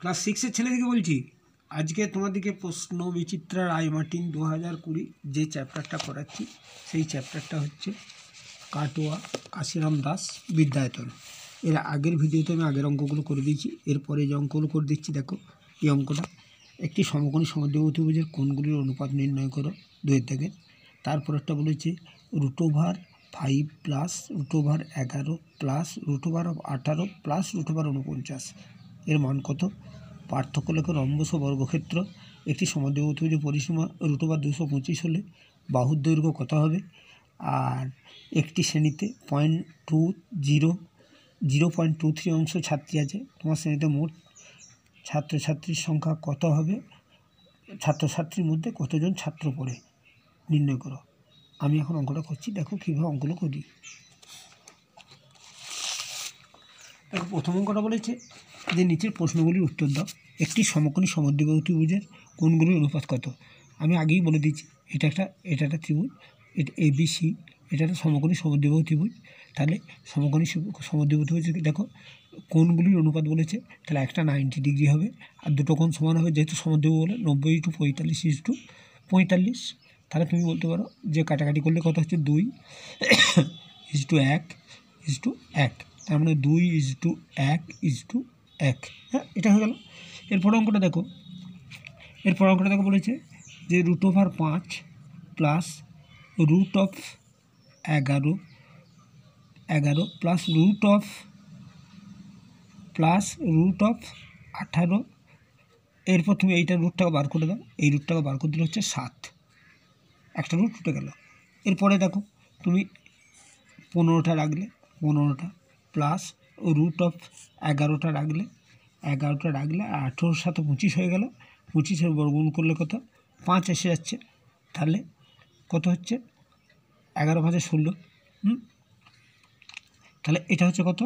Class সিক্সের ছেলেদেরকে বলছি, আজকে তোমাদেরকে প্রশ্ন বিচিত্রা রায় মার্টিন দু হাজার কুড়ি যে চ্যাপ্টারটা করাচ্ছি সেই চ্যাপ্টারটা হচ্ছে কাটোয়া কাশিরাম দাস বিদ্যায়তন। এর আগের ভিডিওতে আমি আগের অঙ্কগুলো করে দিয়েছি, এরপরে যে অঙ্কগুলো করে দিচ্ছি, দেখো এই অঙ্কটা। একটি সমকোণী সমদ্বিভুজের কোণগুলির অনুপাত নির্ণয় করো দুয়ের থেকে। তারপর একটা বলেছে, root over five plus root over এগারো প্লাস রুট ওভার অফ আঠারো প্লাস রুট ওভার উনপঞ্চাশ এর মান কত? পার্থক্য লেখো রম্বস বর্গক্ষেত্র। একটি সমদ্বিভুজ পরিসীমা রুট ওভার দুশো পঁচিশ হলে বাহুর দৈর্ঘ্য কত হবে? আর একটি শ্রেণীতে point two zero zero point two three অংশ ছাত্রী আছে। তোমার শ্রেণীতে মোট ছাত্রছাত্রীর সংখ্যা কত হবে? ছাত্রছাত্রীর মধ্যে কতজন ছাত্র পড়ে? নির্ণয় করো। আমি এখন অঙ্কটা করছি, দেখো কীভাবে অঙ্কগুলো করি। দেখো, প্রথম অঙ্কটা বলেছে যে নিচের প্রশ্নগুলির উত্তর দাও। একটি সমকোণী সমদ্বিভুজের কোণগুলির অনুপাত কত? আমি আগেই বলে দিচ্ছি এটা একটা এটা একটা ত্রিভুজ, এটা এ বি সি এটা একটা সমকোণী সমদ্বিবাহু ত্রিভুজ তাহলে সমকোণী সমদ্বিবাহু ত্রিভুজ দেখো কোণগুলির অনুপাত বলেছে, তাহলে একটা নাইনটি ডিগ্রি হবে, আর দুটো কোণ সমান হবে, যেহেতু সমদ্বিবাহু বলে নব্বই টু পঁয়তাল্লিশ ইস টু পঁয়তাল্লিশ। তাহলে তুমি বলতে পারো যে কাটাকাটি করলে কত হচ্ছে? দুই ইস টু এক, ইস টু এক। তার মানে দুই ইস টু এক, ইস টু এক হ্যাঁ এটা হয়ে গেল। এরপর অঙ্কটা দেখো। এরপর অঙ্কটা দেখো বলেছে যে রুট ওভার পাঁচ প্লাস রুট অফ এগারো এগারো plus root of plus root of আঠারো। এরপর তুমি এইটা রুটটাকে বার করে দাও। এই রুটটাকে বার করে দিলে হচ্ছে সাত। একটা রুট উঠে গেল। এরপরে দেখো, তুমি পনেরোটা রাখলে, পনেরোটা প্লাস রুট অফ এগারোটা রাখলে এগারোটা রাখলে আঠেরোর সাথে পঁচিশ হয়ে গেল। পঁচিশের বর্গগুণ করলে কত? পাঁচ এসে যাচ্ছে। তাহলে কত হচ্ছে? এগারো পাঁচে ষোলো। হুম? তাহলে এটা হচ্ছে কত?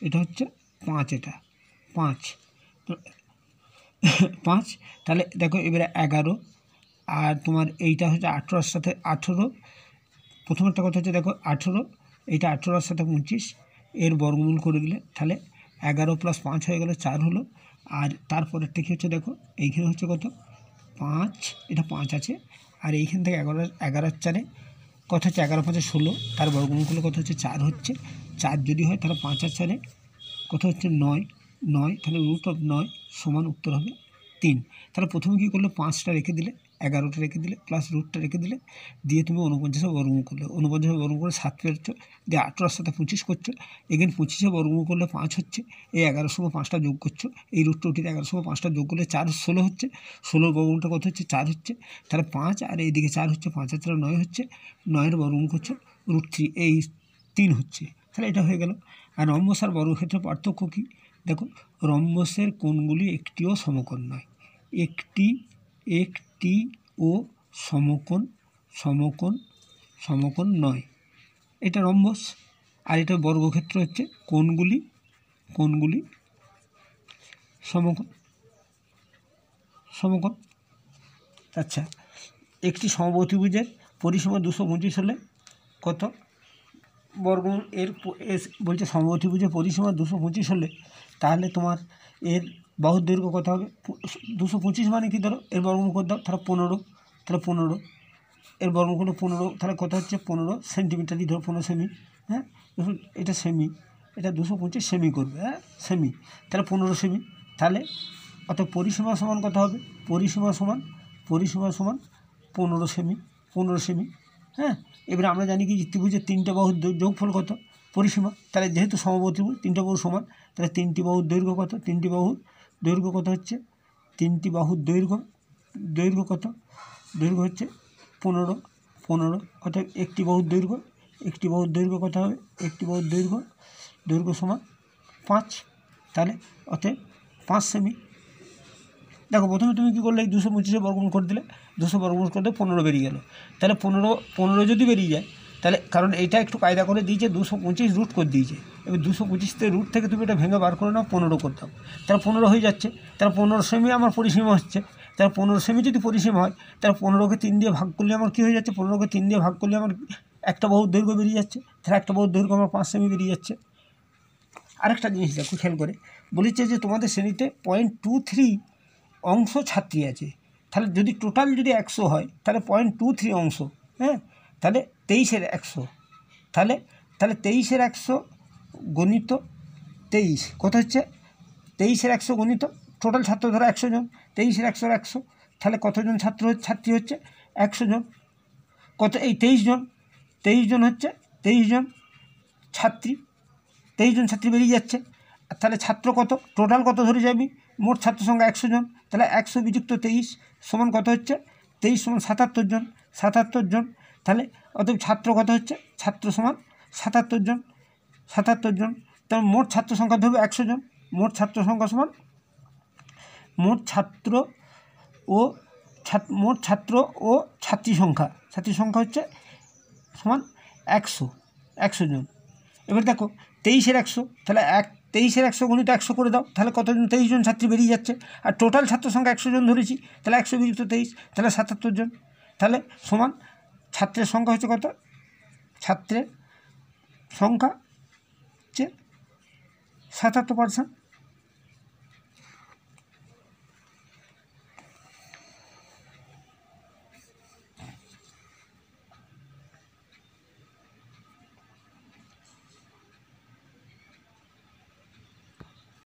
এটা হচ্ছে পাঁচ এটা। পাঁচ। পাঁচ? তাহলে দেখো এবারে এগারো। আর তোমার এইটা হচ্ছে আঠেরোর সাথে আঠেরো। প্রথম একটা কথা হচ্ছে দেখো? আঠেরো। এইটা আঠেরোর সাথে পঁচিশ। এর বর্গমূল করে দিলে তাহলে এগারো প্লাস পাঁচ হয়ে গেলে চার হলো। আর তারপরেরটা কী হচ্ছে দেখো, এইখানে হচ্ছে কত? পাঁচ, এটা পাঁচ আছে। আর এইখান থেকে এগারো এগারোর চারে কত হচ্ছে? এগারো পাঁচে ষোলো। তার বর্গমূল করলে কত হচ্ছে? চার হচ্ছে। চার যদি হয় তাহলে পাঁচ আর চারে কত হচ্ছে? নয়। নয়, তাহলে রুট অফ নয় সমান উত্তর হবে তিন। তাহলে প্রথমে কী করলে? পাঁচটা রেখে দিলে। এগারোটা রেখে দিলে প্লাস রুটটা রেখে দিলে, দিয়ে তুমি উনপঞ্চাশে বর্গমূল করলে। উনপঞ্চাশে বর্গমূল করে সাত পেরেছ দিয়ে আঠেরোর সাথে পঁচিশ করছ এখানে পঁচিশে বর্গমূল করলে পাঁচ হচ্ছে, এই এগারোর সময় পাঁচটা যোগ করছ, এই রুটটা উঠিয়ে এগারোর সময় পাঁচটা যোগ করলে চার, ষোলো হচ্ছে, ষোলোর বর্গমূলটা কত হচ্ছে? চার হচ্ছে, তাহলে পাঁচ, আর এইদিকে চার হচ্ছে, পাঁচ চার নয় হচ্ছে, নয়ের বর্গমূল করছ রুট থ্রি এই তিন হচ্ছে। তাহলে এটা হয়ে গেল। আর রম্বস আর বর্গক্ষেত্রের পার্থক্য কী? দেখো, রম্বসের কোণগুলি একটিও সমকোণ নয়। একটি একটি ও সমকোণ সমকোণ সমকোণ নয়। এটা রম্বস, আর এটা বর্গক্ষেত্র হচ্ছে কোণগুলি কোণগুলি সমকোণ সমকোণ। আচ্ছা একটি সমবর্তিভুজের পরিসীমা দুশো পঁচিশ হলে কত? বর্গ এর বলছে সমবর্তিভুজের পরিসীমা দুশো পঁচিশ হলে তাহলে তোমার এর বাহুর দৈর্ঘ্য কত হবে। দুশো পঁচিশ মানে কি ধরো? এর বর্গমূল করে দাও তাহলে পনেরো। তাহলে পনেরো। এর বর্গমূল পনেরো। তাহলে কত হচ্ছে পনেরো সেন্টিমিটারই ধরো, পনেরো সেমি হ্যাঁ? এটা সেমি এটা দুশো পঁচিশ সেমি করবে হ্যাঁ? সেমি তাহলে পনেরো সেমি তাহলে অত পরিসীমা সমান কত হবে? পরিসীমা সমান পরিসীমা সমান পনেরো সেমি পনেরো সেমি হ্যাঁ? এবারে আমরা জানি কি ত্রিভুজের তিনটে বাহুর যোগফল কত? পরিসীমা। তাহলে যেহেতু সমবর্তিভুজ তিনটে বাহু সমান, তাহলে তিনটি বাহুর দৈর্ঘ্য কত? তিনটি বাহুর দৈর্ঘ্য কত হচ্ছে? তিনটি বাহুর দৈর্ঘ্য দৈর্ঘ্য কত? দৈর্ঘ্য হচ্ছে পনেরো পনেরো, অর্থাৎ একটি বাহুর দৈর্ঘ্য, একটি বাহুর দৈর্ঘ্য কত হবে? একটি বাহুর দৈর্ঘ্য দৈর্ঘ্য সমান পাঁচ, তাহলে অতএব পাঁচ সেমি। দেখো, প্রথমে তুমি কী করলে? দুশো পঁচিশে বর্গমূল করে দিলে, দুশো বর্গমূল করে দিলে পনেরো বেরিয়ে গেলো। তাহলে পনেরো পনেরো যদি বেরিয়ে যায় তাহলে কারণ এটা একটু কায়দা করে দিয়েছে, দুশো পঁচিশ রুট করে দিয়েছে। এবার দুশো পঁচিশতে রুট থেকে তুমি এটা ভেঙে বার করে নাও, পনেরো করতাম তাহলে পনেরো হয়ে যাচ্ছে। তাহলে পনেরো সেমি আমার পরিসীমা হচ্ছে। তাহলে পনেরো সেমি যদি পরিসীমা হয়, তাহলে পনেরোকে তিন দিয়ে ভাগ করলে আমার কী হয়ে যাচ্ছে? পনেরোকে তিন দিয়ে ভাগ করলে আমার একটা বহু দৈর্ঘ্য বেরিয়ে যাচ্ছে। তাহলে একটা বহু দৈর্ঘ্য আমার পাঁচ সেমি বেরিয়ে যাচ্ছে। আরেকটা জিনিস দেখো, খেয়াল করে। বলেছে যে তোমাদের শ্রেণীতে পয়েন্ট টু থ্রি অংশ ছাত্রী আছে। তাহলে যদি টোটাল যদি একশো হয়, তাহলে পয়েন্ট টু থ্রি অংশ হ্যাঁ? তাহলে তেইশের একশো। তাহলে তাহলে তেইশের একশো গণিত তেইশ। কত হচ্ছে? তেইশের একশো গণিত টোটাল ছাত্র ধরো একশো জন। তেইশের একশোর একশো, তাহলে কতজন ছাত্র ছাত্রী হচ্ছে একশো জন। কত? এই তেইশ জন। তেইশ জন হচ্ছে তেইশ জন ছাত্রী। তেইশ জন ছাত্রী বেরিয়ে যাচ্ছে। তাহলে ছাত্র কত? টোটাল কত ধরে যাবি? মোট ছাত্র সংখ্যা একশো জন। তাহলে একশো বিযুক্ত তেইশ সমান কত হচ্ছে? তেইশ সমান সাতাত্তর জন। সাতাত্তর জন তাহলে অতএব ছাত্র কত হচ্ছে? ছাত্র সমান সাতাত্তর জন। সাতাত্তর জন। তাহলে মোট ছাত্র সংখ্যা ধরবে একশো জন। মোট ছাত্র সংখ্যা সমান মোট ছাত্র ও মোট ছাত্র ও ছাত্রী সংখ্যা। ছাত্রী সংখ্যা হচ্ছে সমান একশো একশো জন। এবার দেখো, তেইশের একশো, তাহলে এক, তেইশের একশো গণিত একশো করে দাও, তাহলে কতজন তেইশ জন ছাত্রী বেরিয়ে যাচ্ছে। আর টোটাল ছাত্র সংখ্যা একশো জন ধরেছি, তাহলে একশো বিযুক্ত তেইশ, তাহলে সাতাত্তর জন। তাহলে সমান ছাত্রের সংখ্যা হচ্ছে কত? ছাত্রের সংখ্যা হচ্ছে সাতাত্তর পার্সেন্ট